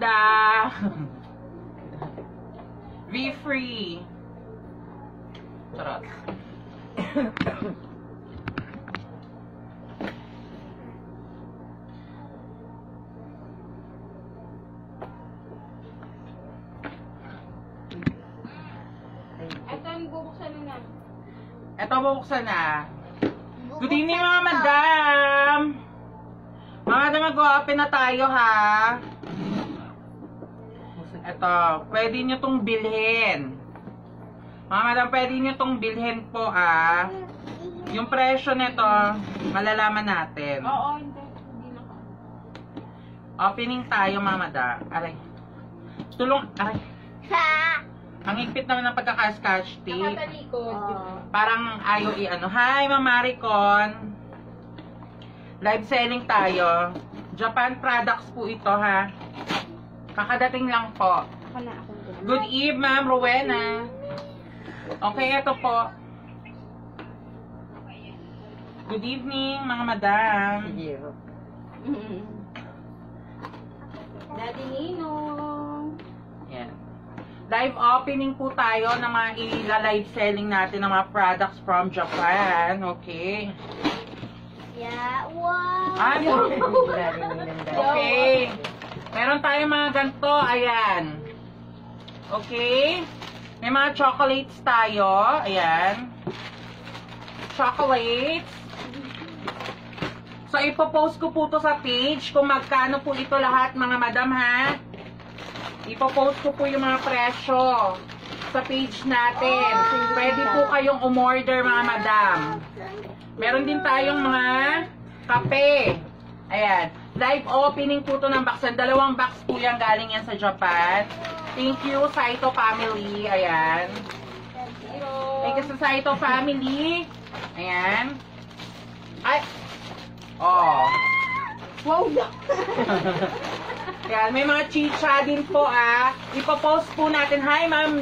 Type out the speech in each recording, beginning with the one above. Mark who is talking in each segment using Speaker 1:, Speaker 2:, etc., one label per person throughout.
Speaker 1: da. Be free. Charot.
Speaker 2: Ito ang bubuksan na na.
Speaker 1: Ito bubuksan na. Good evening mga madam! Mga madam, mag-open na tayo ha. Ito, pwede nyo tong bilhin. Mga madam, pwede nyo tong bilhin po ah. Yung presyo nito, malalaman natin.
Speaker 2: Oo, hindi. Hindi na.
Speaker 1: Opening tayo mga madam. Aray. Tulong, aray. Ang higpit naman ng pagkaka-scotch tape.
Speaker 2: Nakatalikod.
Speaker 1: Parang ayaw i-ano. Hi, Ma'am Maricon. Live selling tayo. Japan products po ito, ha. Kakadating lang po.
Speaker 2: Ako na, ako na.
Speaker 1: Good eve, Ma'am Rowena. Okay, ito po. Good evening, mga madam.
Speaker 2: Mm-mm. Daddy Ninong.
Speaker 1: Yan. Live opening po tayo ng mga ila-live selling natin ng mga products from Japan. Okay.
Speaker 3: Yeah, wow.
Speaker 1: Ay, Okay. Meron tayong mga ganito. Ayan. Okay. May mga chocolates tayo. Ayan. Chocolates. So, ipopost ko po to sa page kung magkano po ito lahat, mga madam, ha? Ipopost ko po yung mga presyo sa page natin. Pwede po kayong umorder, mga madam. Meron din tayong mga kape. Ayan. Live opening po to ng box. Ang dalawang box po yan galing yan sa Japan. Thank you, Saito family. Ayan. Thank you sa Saito family. Ayan. Ay! Oh.
Speaker 2: Wow.
Speaker 1: Ayan, may mga chicha din po ah. Ipopost po natin. Hi, Ma'am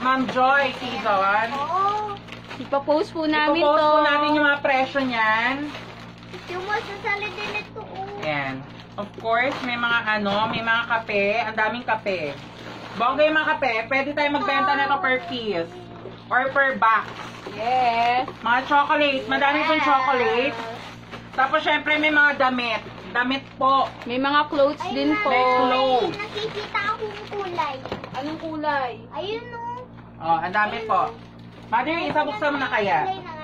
Speaker 1: Ma'am Joy Season.
Speaker 3: Oh,
Speaker 2: Ipapost po namin to.
Speaker 1: Ipopost po natin yung mga presyo niyan.
Speaker 3: yung masasali din ito.
Speaker 1: Ayan. Of course, may mga ano, may mga kape. Ang daming kape. Bongga yung mga kape, pwede tayo magbenta nito per piece. Or per box.
Speaker 2: Yes.
Speaker 1: Mga chocolate, madami pong chocolate. Tapos syempre may mga damit. Damit po.
Speaker 2: May mga clothes din po.
Speaker 1: May clothes.
Speaker 3: Nakikita akong kulay.
Speaker 2: Anong kulay?
Speaker 3: Ayun no.
Speaker 1: Oh, ang dami po. Mother, isa buksan mo na kaya.
Speaker 3: Na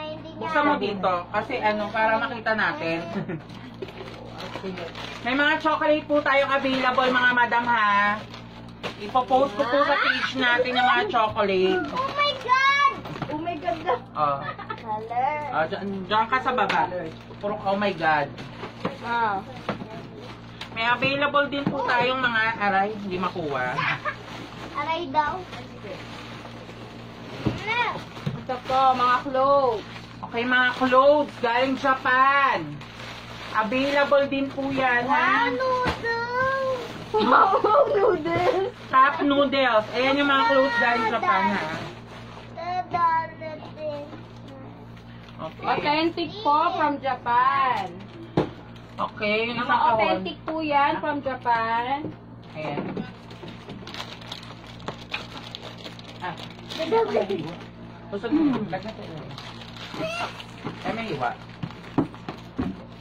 Speaker 1: Buksan mo dito. Kasi ano, para makita natin. May mga chocolate po tayong available mga madam ha. Ipopost ko po sa page natin yung mga chocolate.
Speaker 3: Oh my God!
Speaker 2: Oh my God na.
Speaker 1: Oh.
Speaker 3: Color.
Speaker 1: Oh, dyan, dyan ka sa baba. Puro, oh my God.
Speaker 2: Ah.
Speaker 1: May available din po tayong mga aray, hindi makuha.
Speaker 3: Aray daw.
Speaker 2: Ito po, mga clothes.
Speaker 1: Okay, mga clothes galing Japan. Available din po yan, ha?
Speaker 3: Wow, noodles.
Speaker 2: Wow, noodles.
Speaker 1: Top noodles. Ayan yung mga clothes Japan, ha?
Speaker 3: Dadarating.
Speaker 1: Okay.
Speaker 2: Authentic po from Japan.
Speaker 1: Okay, isang kahon.
Speaker 2: authentic po yan from Japan.
Speaker 1: Ayan. Ah, busog mo. Lagyan ko yun. Ay, may hiwa.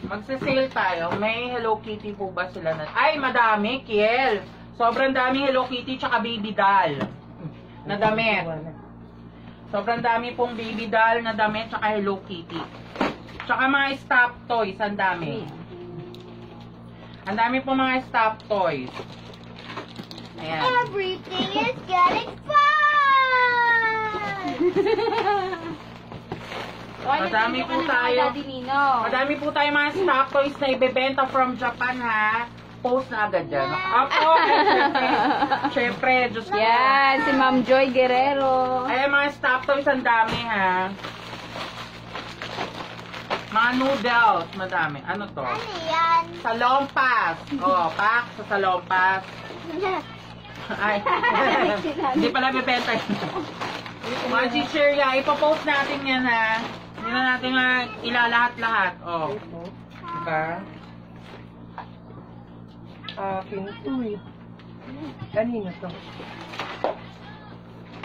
Speaker 1: Magsa-sale tayo. May Hello Kitty po ba sila na? Ay, madami, Kiel. Sobrang daming Hello Kitty tsaka baby doll na damit. Sobrang dami pong baby doll na damit tsaka Hello Kitty. Tsaka mga stop toys, ang dami. Ang dami pong mga stop toys. Ayan.
Speaker 3: Everything is getting fun!
Speaker 2: O,
Speaker 1: Madami po tayo. Madami po tayong mga stop toys na ibebenta from Japan ha. Post na agad dyan. Opo, syempre. Syempre, Diyos ko.
Speaker 2: Yan, si Ma'am Joy Guerrero.
Speaker 1: Ay, mga stop toys ang dami ha. Mga noodles, madami. Ano to?
Speaker 3: Ano yan?
Speaker 1: Salompas. Oh, pack sa salompas. Ay, hindi pala bibenta yun. Mga chichirya, ipopost natin yan ha. Hindi na natin ilalahat-lahat. Oh. Diba?
Speaker 4: Akin to eh. Kanino to?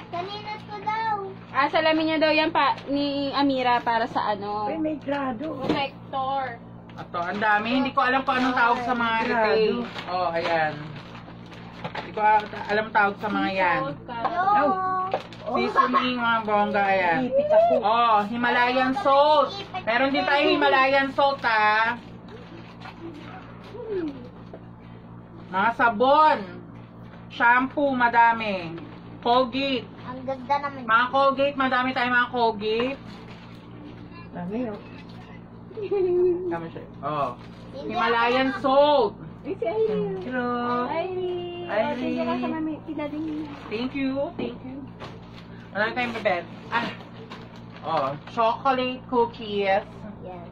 Speaker 3: Kanina to daw.
Speaker 2: Ah, salamin niya daw yan pa, ni Amira para sa ano.
Speaker 4: Ay, may grado.
Speaker 2: Protector.
Speaker 1: Ito, ang dami. Hindi ko alam kung anong tawag sa mga retail. Oh, ayan. Hindi ko alam tawag sa mga yan.
Speaker 3: Yo.
Speaker 1: Seasoning, mga bongga, ayan. Oh, Himalayan salt. Meron din tayo Himalayan salt, ha. Mga sabon. Shampoo, madami. Colgate.
Speaker 3: Ang ganda naman.
Speaker 1: Mga Colgate, madami tayo mga Colgate.
Speaker 4: Dami, oh.
Speaker 1: Tama siya. Oh. Himalayan salt.
Speaker 2: Ay, si Irene.
Speaker 4: Hello.
Speaker 2: Irene.
Speaker 4: Irene.
Speaker 2: Oh. Thank you,
Speaker 1: thank you. Wala tayong bebed. Ah. Oh, chocolate cookies.
Speaker 3: Yes.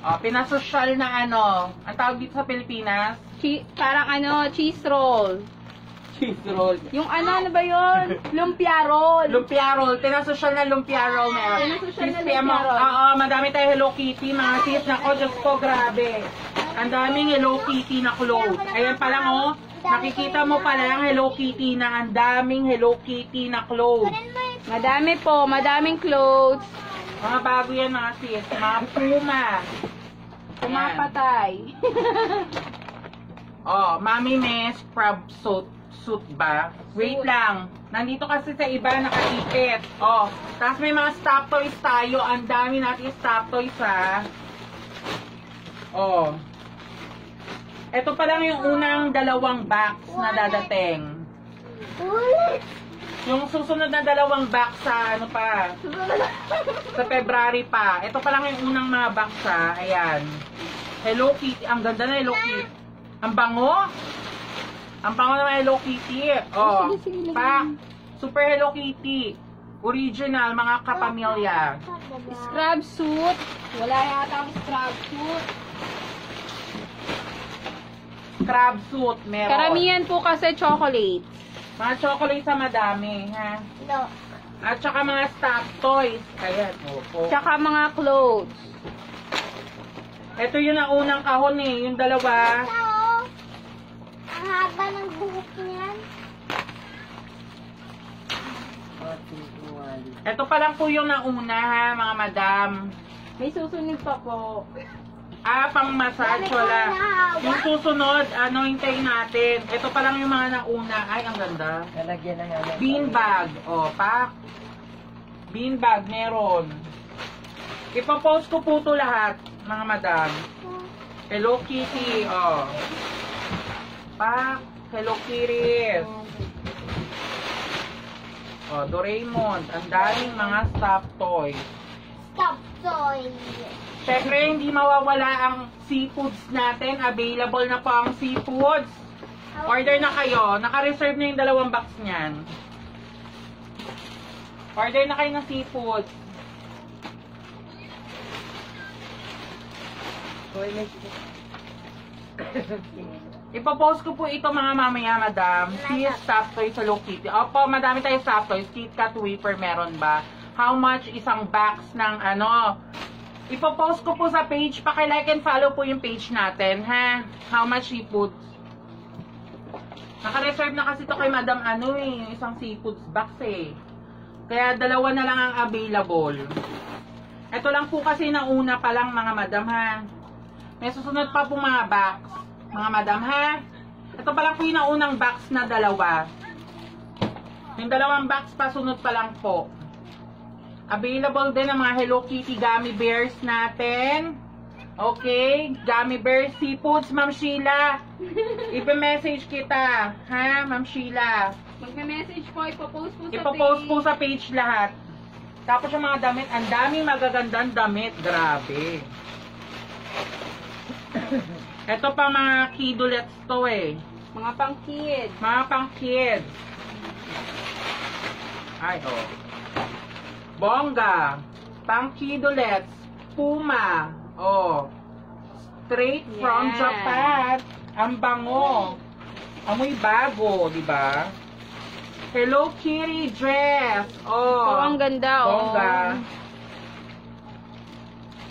Speaker 1: Oh, pinasosyal na ano. Ang tawag dito sa Pilipinas?
Speaker 2: Che- parang ano, cheese roll.
Speaker 1: Cheese roll.
Speaker 2: Yung ano, ano ba yun? Lumpia roll.
Speaker 1: Lumpia roll. Pinasosyal na lumpia roll meron.
Speaker 2: Pinasosyal na lumpia roll.
Speaker 1: Oo, madami tayo Hello Kitty. Mga sis, nako, Diyos ko, grabe. Ang daming Hello Kitty na clothes. Ayan pa lang, oh. Nakikita mo pa lang Hello Kitty na ang daming Hello Kitty na clothes.
Speaker 2: Madami po, madaming clothes.
Speaker 1: Mga bago yan, mga sis. Mga Puma.
Speaker 2: Pumapatay.
Speaker 1: Oh, Mami May scrub suit. Suit ba? Wait lang. Nandito kasi sa iba nakaipit. Oh, tapos may mga stop toys tayo. Ang dami natin stop toys ha. Oh. Ito pa lang yung unang dalawang box na dadating. Yung susunod na dalawang box sa ano pa, sa February pa. Ito pa lang yung unang mga box ha. Ayan. Hello Kitty. Ang ganda na Hello Kitty. Ang bango. Ang bango naman Hello Kitty. Oh, pa. Super Hello Kitty. Original, mga kapamilya.
Speaker 2: Scrub suit. Wala yata ang scrub suit.
Speaker 1: Crab suit, meron.
Speaker 2: Karamihan po kasi chocolate.
Speaker 1: Mga chocolate sa madami, ha?
Speaker 3: No.
Speaker 1: At saka mga stop toys. Ayan, opo.
Speaker 2: Tsaka mga clothes.
Speaker 1: Ito yung naunang kahon eh, yung dalawa.
Speaker 3: Ang haba ng buhok niyan.
Speaker 1: Ito pa lang po yung nauna ha, mga madam.
Speaker 2: May susunod pa po.
Speaker 1: Ah, pang massage, wala. Yung susunod, ano, hintayin natin. Ito pa lang yung mga nauna. Ay, ang ganda.
Speaker 4: Lalagyan na nga. ng-
Speaker 1: Beanbag. O, pak. Beanbag, meron. Ipapost ko po to lahat, mga madam. Hello Kitty, o. Pak. Hello Kitty. O, Doraemon. Ang daming mga stuffed toys.
Speaker 3: Stop toy.
Speaker 1: Siyempre, hindi mawawala ang seafoods natin. Available na po ang seafoods. Order na kayo. Naka-reserve na yung dalawang box niyan. Order na kayo ng
Speaker 4: may...
Speaker 1: Ipopost ko po ito mga mamaya, madam. Si stop toys sa Hello Kitty. Opo, madami tayo stop toys. KitKat wafer meron ba? How much isang box ng ano? Ipopost ko po sa page. Paki-like and follow po yung page natin, ha? How much seafoods? Naka-reserve na kasi to kay madam ano eh, yung isang seafoods box eh. Kaya dalawa na lang ang available. Ito lang po kasi nauna pa lang mga madam ha. May susunod pa po mga box. Mga madam ha. Ito pa lang po yung naunang box na dalawa. Yung dalawang box pa sunod pa lang po. Available din ang mga Hello Kitty Gummy Bears natin. Okay? Gummy Bears Seafoods, Ma'am Sheila. Ipa-message kita. Ha, Ma'am Sheila.
Speaker 2: Magme-message po, ipopost po sa
Speaker 1: Ipopost
Speaker 2: page.
Speaker 1: po sa page lahat. Tapos yung mga damit, ang daming magagandang damit. Grabe. Ito pa mga kidulets to eh.
Speaker 2: Mga pang kids.
Speaker 1: Mga pang kids. Ay, oh. Bongga. Pang kidulets. Puma. Oh. Straight from
Speaker 2: Yan.
Speaker 1: Japan. Ang bango. Amoy bago, di ba? Hello Kitty dress. Oh.
Speaker 2: Oh, ang ganda, oh.
Speaker 1: Bongga.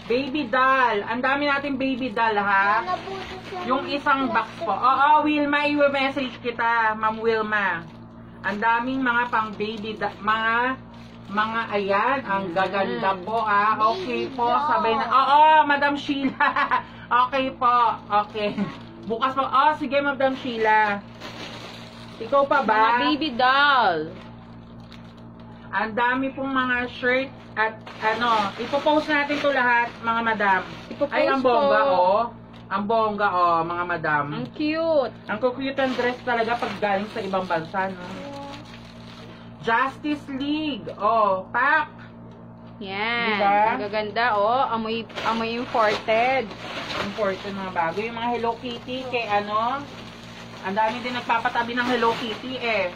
Speaker 1: Baby doll. Ang dami natin baby doll, ha? Yung isang box po. Oo, Wilma, i-message kita, Ma'am Wilma. Ang daming mga pang baby, mga, mga ayan, ang gaganda po ah. Okay po, sabay na. Oo, Madam Sheila. okay po, okay. Bukas po. Oh, sige, Madam Sheila. Ikaw pa ba?
Speaker 2: Mga baby doll.
Speaker 1: Ang dami pong mga shirt at ano, ipopost natin to lahat, mga madam.
Speaker 2: Ipopost
Speaker 1: Ay, ang bongga,
Speaker 2: po.
Speaker 1: oh. Ang bongga, oh, mga madam.
Speaker 2: Ang cute.
Speaker 1: Ang cute ang dress talaga pag galing sa ibang bansa, no? Justice League. Oh, pak.
Speaker 2: Yan.
Speaker 1: Diba?
Speaker 2: Ang gaganda, oh. Amoy, amoy imported.
Speaker 1: Important mga bago. Yung mga Hello Kitty kay ano. Ang dami din nagpapatabi ng Hello Kitty eh.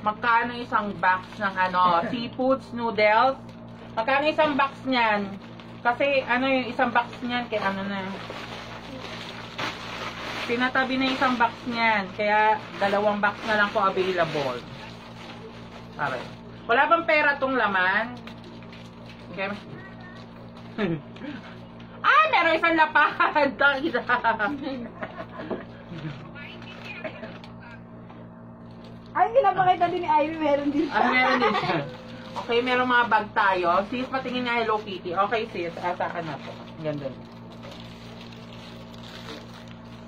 Speaker 1: Magkano isang box ng ano, seafoods, noodles. Magkano isang box niyan? Kasi ano yung isang box niyan kay ano na. Pinatabi na isang box niyan. Kaya dalawang box na lang po available. Pare. Wala bang pera tong laman? Okay. ah, meron isang lapad. Tangina.
Speaker 2: Ay, pinapakita din ni Ivy, meron din
Speaker 1: ah, meron din siya. Okay, meron mga bag tayo. Sis, patingin nga Hello Kitty. Okay, sis. Asa ka na po. Ganda.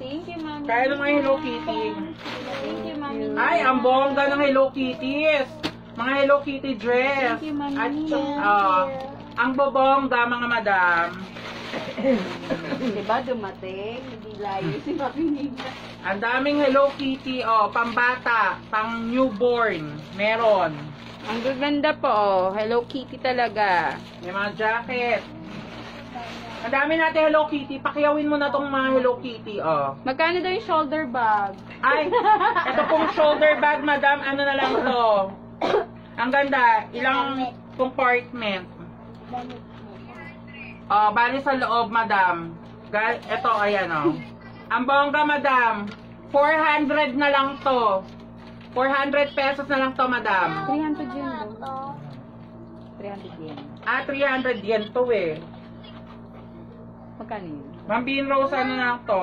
Speaker 2: Thank you, mami.
Speaker 1: Kaya ng Hello Kitty.
Speaker 2: Thank you, mami.
Speaker 1: Ay, ang bongga ng Hello Kitties. Mga Hello Kitty dress.
Speaker 2: Thank you, Mami.
Speaker 1: At, ah, ang bobongga, mga madam.
Speaker 2: diba dumating? Hindi layo si Mami Nina.
Speaker 1: Ang daming Hello Kitty, oh, pambata, pang newborn, meron.
Speaker 2: Ang gaganda po, oh. Hello Kitty talaga.
Speaker 1: May mga jacket. Ang dami natin Hello Kitty. Pakiyawin mo na tong mga Hello Kitty, oh.
Speaker 2: Magkano daw yung shoulder bag?
Speaker 1: Ay, ito pong shoulder bag, madam. Ano na lang to? Ang ganda. Ilang compartment. Oh, bali sa loob, madam. Gal ito, ayan, oh. Ang bongga, madam. 400 na lang to. 400 pesos na lang to, madam.
Speaker 2: 300 yen daw. 300 yen.
Speaker 1: Ah, 300 yen to, eh.
Speaker 2: Magkano yun?
Speaker 1: Ma'am Bean Rose, ano na lang to?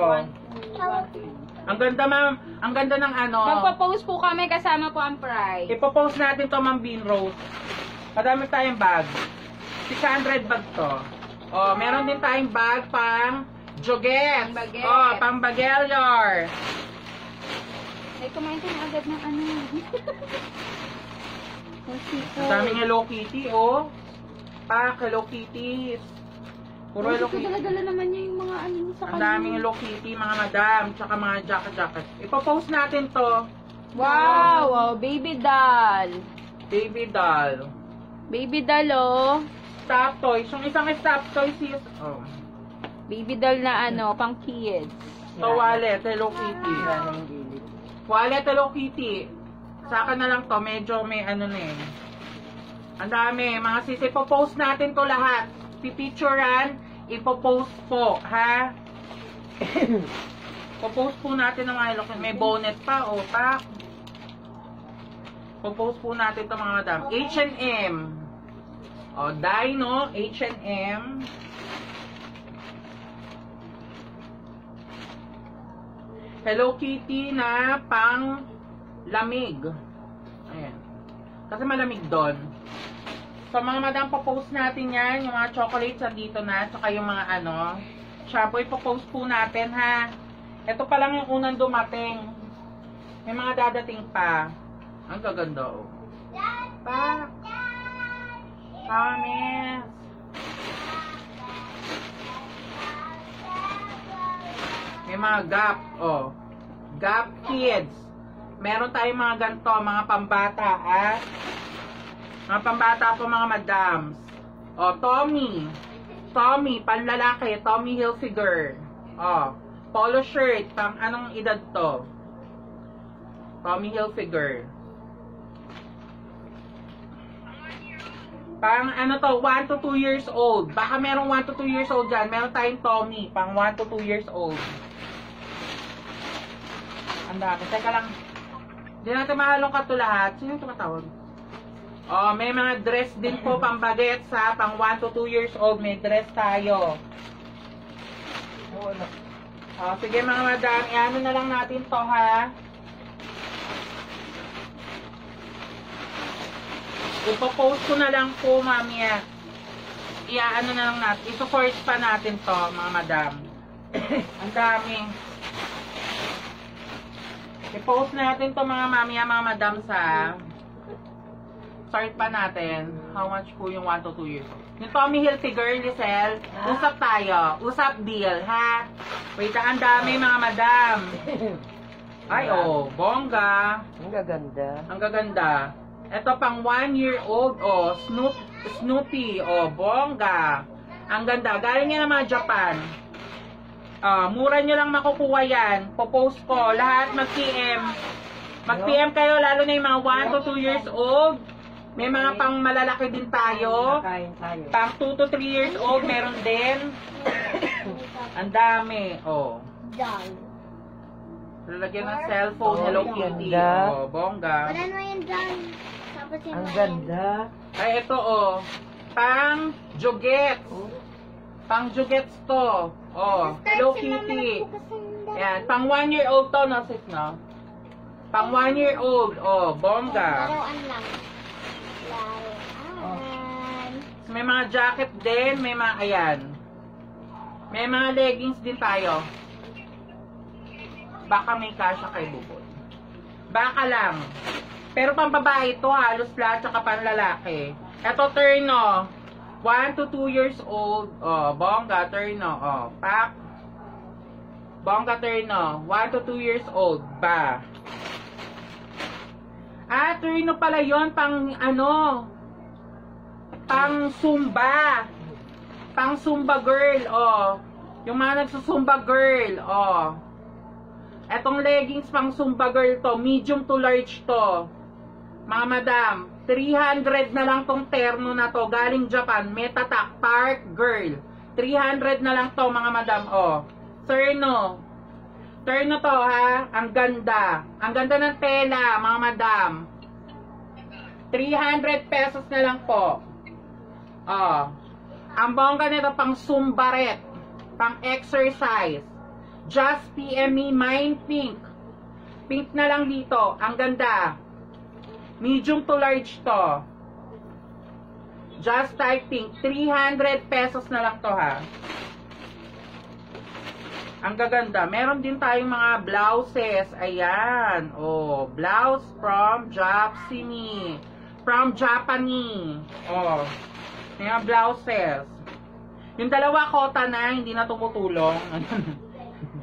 Speaker 1: Ang ganda, ma'am. Ang ganda ng ano.
Speaker 2: Magpa-post po kami kasama po ang price.
Speaker 1: Ipopost natin to, Ma'am Bean Rose. Madami tayong bag. 600 bag to. Oh, meron din tayong bag pang joget.
Speaker 2: Pang.
Speaker 1: Oh, pang bagelyor.
Speaker 2: Ay, kumain na agad ng ano. Ang seafood.
Speaker 1: daming Hello Kitty, oh. Pak, Hello Kitty. Puro Hello
Speaker 2: Kasi
Speaker 1: Kitty.
Speaker 2: dala-dala naman niya yung mga ano sa
Speaker 1: Ang
Speaker 2: kanya.
Speaker 1: daming Hello Kitty, mga madam, tsaka mga jacket-jacket. Ipopost natin to.
Speaker 2: Wow! Wow, baby doll.
Speaker 1: Baby doll.
Speaker 2: Baby doll, oh.
Speaker 1: Stop toys. Yung isang stop toys is, oh.
Speaker 2: Baby doll na ano, pang kids.
Speaker 1: So, wallet, Hello Kitty. Wallet Hello Kitty. Sa akin na lang to, medyo may ano na eh. Ang dami, mga sisi, ipopost natin to lahat. Pipicturean, ipopost po, ha? Popost po natin ng mga Kitty. May bonnet pa, o, pa. Popost po natin to mga madam. H&M. O, Dino, H&M. Hello Kitty na pang lamig. Ayan. Kasi malamig doon. So, mga madam, popost natin yan. Yung mga chocolates dito na. Saka yung mga ano. Shampoo, ipopost po natin, ha. Ito pa lang yung unang dumating. May mga dadating pa. Ang gaganda, oh. Pa. Promise. May mga gap, oh. Gap kids. Meron tayong mga ganito, mga pambata, ah. Mga pambata po, mga madams. Oh, Tommy. Tommy, panlalaki. Tommy Hilfiger. Oh, polo shirt. Pang anong edad to? Tommy Hilfiger. Pang ano to, 1 to 2 years old. Baka merong 1 to 2 years old dyan. Meron tayong Tommy, pang 1 to 2 years old. Ang dami. Teka lang. Hindi natin mahalong ka to lahat. Sino tumatawag? Oh, may mga dress din po pang bagets ha. Pang 1 to 2 years old, may dress tayo.
Speaker 4: Wala.
Speaker 1: Oh, sige mga madam, iano na lang natin to ha. Ipopost ko na lang po mamaya. Iaano na lang natin. Iso-search pa natin to mga madam. Ang dami. I-post natin to mga mamaya mga madam sa start pa natin. How much po yung 1 to 2 years old. Yung Tommy Hilfiger, Lisel, usap tayo. Usap deal, ha? Wait, ang dami mga madam. Ay, oh, bongga.
Speaker 4: Ang gaganda.
Speaker 1: Ang gaganda. Ito pang 1 year old, oh, Snoop, Snoopy, oh, bongga. Ang ganda. Galing yan ng mga Japan. Ah, mura nyo lang makukuha yan. Popost ko. Lahat mag-PM. Mag-PM kayo, lalo na yung mga 1 to 2 years old. May mga pang malalaki din tayo.
Speaker 4: Kain tayo.
Speaker 1: Pang 2 to 3 years old, meron din. Ang dami. Oh. Lalagyan ng cellphone.
Speaker 4: Oh,
Speaker 1: Hello
Speaker 4: ang
Speaker 1: Kitty.
Speaker 4: ganda.
Speaker 1: Oh, bongga.
Speaker 3: Wala na yung doll. Tapos yung
Speaker 4: Ang
Speaker 3: na
Speaker 4: ganda.
Speaker 1: Ay, ito oh. Pang jugets. Pang jugets to. Oh, Hello Kitty. Ayan, pang 1 year old to, no, sis, no? Pang 1 year old. Oh, bongga.
Speaker 3: Laruan lang.
Speaker 1: May mga jacket din, may mga, ayan. May mga leggings din tayo. Baka may kasya kay Bubol. Baka lang. Pero pang babae to, halos lahat, tsaka pang lalaki. Ito, Terno. 1 to 2 years old. Oh, bongga, Terno. Oh, pak. Bongga, Terno. 1 to 2 years old. Ba. Ah, Terno pala yon pang ano, pang Zumba. Pang Zumba girl, oh. Yung mga nagsusumba girl, oh. Etong leggings pang Zumba girl to, medium to large to. Mga madam, 300 na lang tong terno na to, galing Japan, Metatak Park Girl. 300 na lang to, mga madam, oh. Terno. Terno to, ha? Ang ganda. Ang ganda ng tela, mga madam. 300 pesos na lang po. Oh. Ang bongga nito pang sumbaret. Pang exercise. Just PME Mind Pink. Pink na lang dito. Ang ganda. Medium to large to. Just type pink. 300 pesos na lang to ha. Ang gaganda. Meron din tayong mga blouses. Ayan. Oh, blouse from Japsimi. From Japanese. Oh. Mga blouses. Yung dalawa kota na, hindi na tumutulong.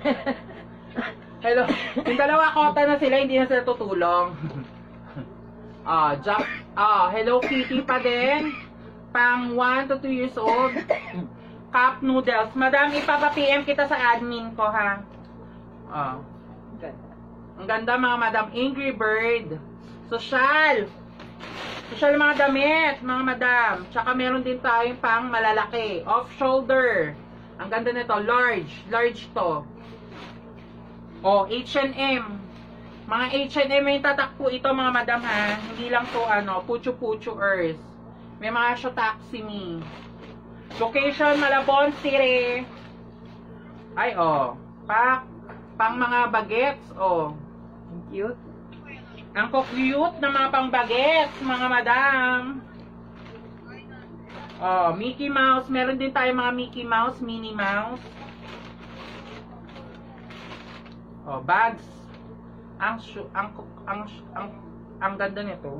Speaker 1: Hello. Yung dalawa kota na sila, hindi na sila tutulong. Ah, Jap ah, Hello Kitty pa din. Pang 1 to 2 years old. Cup noodles. Madam, ipapa-PM kita sa admin ko, ha? Ah.
Speaker 4: Ganda.
Speaker 1: Ang ganda mga madam. Angry Bird. Social. Social mga damit, mga madam. Tsaka meron din tayong pang malalaki. Off-shoulder. Ang ganda nito. Large. Large to. Oh, H&M. Mga H&M may tatak po ito mga madam ha. Hindi lang to ano, puchu-puchu earth. May mga shotaxi me. Location Malabon City. Ay oh. Pak pang mga bagets oh.
Speaker 4: Ang cute.
Speaker 1: Ang cute ng mga pangbagets, mga madam. Oh, Mickey Mouse. Meron din tayo mga Mickey Mouse, Minnie Mouse. Oh, bags. Ang ang ang ang ang ganda nito.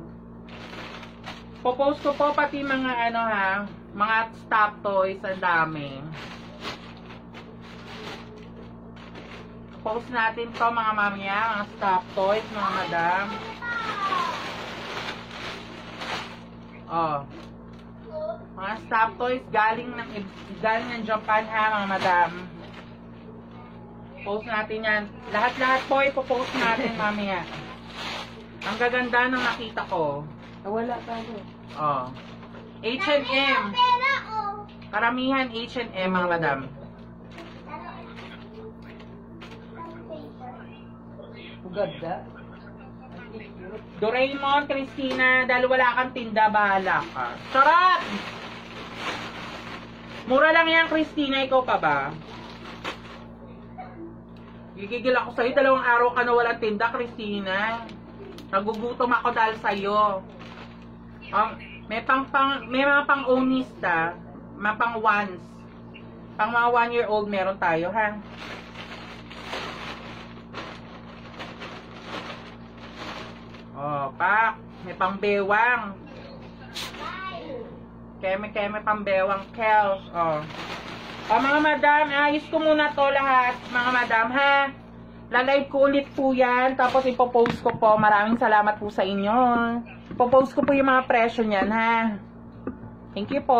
Speaker 1: Popost ko po pati mga ano ha, mga stop toys, ang dami. Post natin to mga mamaya, mga stop toys, mga madam. Oh. Mga stop toys galing ng galing ng Japan ha, mga madam. Post natin yan. Lahat-lahat po ipopost natin mamaya. Ang gaganda ng nakita ko.
Speaker 4: Wala pa ano.
Speaker 1: Oh. H&M. Karamihan H&M, mga madam.
Speaker 4: Ganda.
Speaker 1: Doraemon, Christina, dahil wala kang tinda, bahala ka. Charot! Mura lang yan, Christina. Ikaw pa ba? Gigigil ako sa'yo. Dalawang araw ka na walang tinda, Christina. Nagugutom ako dahil sa'yo. Um, may pang, pang may mga pang onista, mga pang ones. Pang mga one year old meron tayo, ha? Oh, pak. May pang bewang. Keme, keme, pambewang kels. Oh. Oh, mga madam, ayos ko muna to lahat, mga madam, ha? Lalive ko ulit po yan, tapos ipopost ko po. Maraming salamat po sa inyo. Ipopost ko po yung mga presyo niyan, ha? Thank you po.